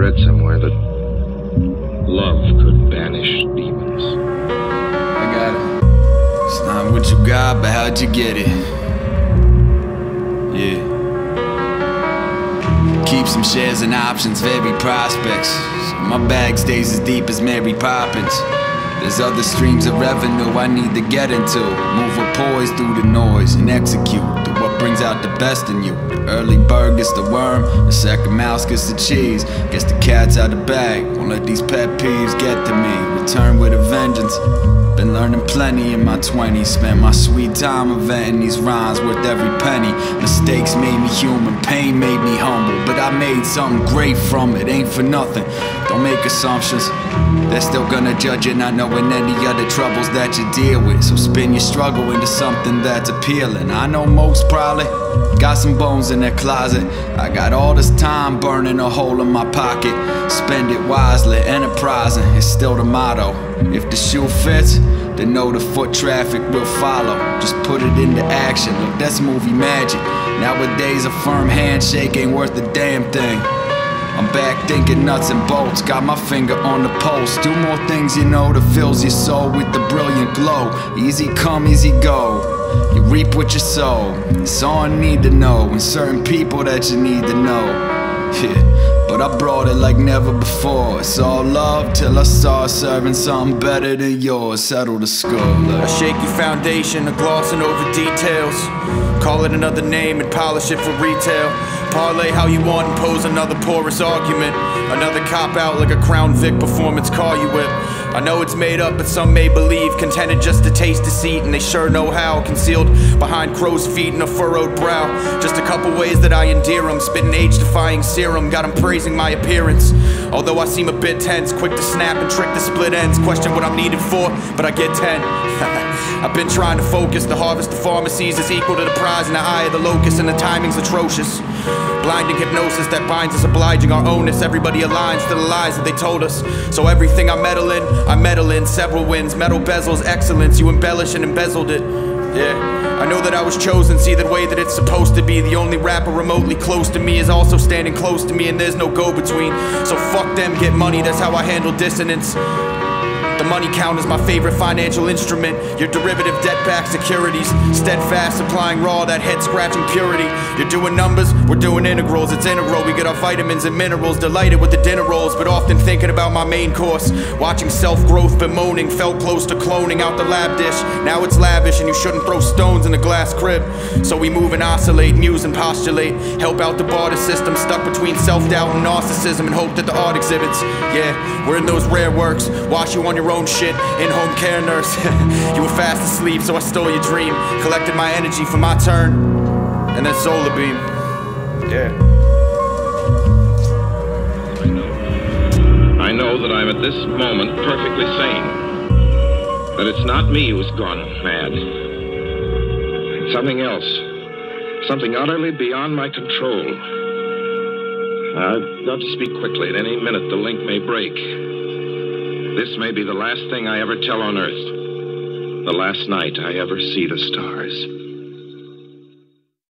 read somewhere that love could banish demons. I got it. It's not what you got, but how'd you get it? Yeah. Keep some shares and options, very prospects. My bag stays as deep as Mary Poppins. There's other streams of revenue I need to get into. Move with poise through the noise and execute brings out the best in you. The early bird gets the worm, the second mouse gets the cheese. Gets the cats out the bag. Won't let these pet peeves get to me. Return with a vengeance. Been learning plenty in my 20s. Spent my sweet time inventing these rhymes worth every penny. Mistakes made me human, pain made me humble. But I made something great from it, ain't for nothing. Don't make assumptions. They're still gonna judge you, not knowing any other troubles that you deal with. So spin your struggle into something that's appealing. I know most probably got some bones in their closet. I got all this time burning a hole in my pocket. Spend it wisely, enterprising is still the motto. If the shoe fits, then know the foot traffic will follow. Just put it into action. Look, that's movie magic. Nowadays, a firm handshake ain't worth a damn thing. I'm back thinking nuts and bolts, got my finger on the pulse. Do more things you know that fills your soul with the brilliant glow. Easy come, easy go. You reap what you sow. It's all I need to know, and certain people that you need to know. Yeah, but I brought it like never before. It's all love till I start serving something better than yours. Settle the score. A shaky foundation, a glossing over details. Call it another name and polish it for retail. Parlay how you want and pose another porous argument. Another cop out like a Crown Vic performance car you whip. I know it's made up, but some may believe. Contented just to taste deceit, and they sure know how. Concealed behind crow's feet and a furrowed brow. Just a couple ways that I endear them. Spitting age defying serum, got 'em praising my appearance. Although I seem a bit tense, quick to snap and trick the split ends. Question what I'm needed for, but I get 10. I've been trying to focus. The harvest of pharmacies is equal to the prize in the eye of the locust, and the timing's atrocious. Blinding hypnosis that binds us, obliging our onus. Everybody aligns to the lies that they told us. So everything I meddle in, I meddle in. Several wins, metal bezels, excellence. You embellish and embezzled it. Yeah, I know that I was chosen, see the way that it's supposed to be. The only rapper remotely close to me is also standing close to me, and there's no go between. So fuck them, get money, that's how I handle dissonance. The money count is my favorite financial instrument. Your derivative debt backed securities. Steadfast, supplying raw, that head scratching purity. You're doing numbers, we're doing integrals. It's integral. We get our vitamins and minerals. Delighted with the dinner rolls, but often thinking about my main course. Watching self growth bemoaning, felt close to cloning out the lab dish. Now it's lavish, and you shouldn't throw stones in the glass crib. So we move and oscillate, muse and postulate. Help out the barter system, stuck between self doubt and narcissism, and hope that the art exhibits. Yeah, we're in those rare works. Wash you on your own shit, in home care nurse. you were fast asleep, so I stole your dream. Collected my energy for my turn, and then solar beam. Yeah. I know that I'm at this moment perfectly sane. That it's not me who's gone mad. It's something else. Something utterly beyond my control. I've got to speak quickly. At any minute, the link may break. This may be the last thing I ever tell on Earth. The last night I ever see the stars.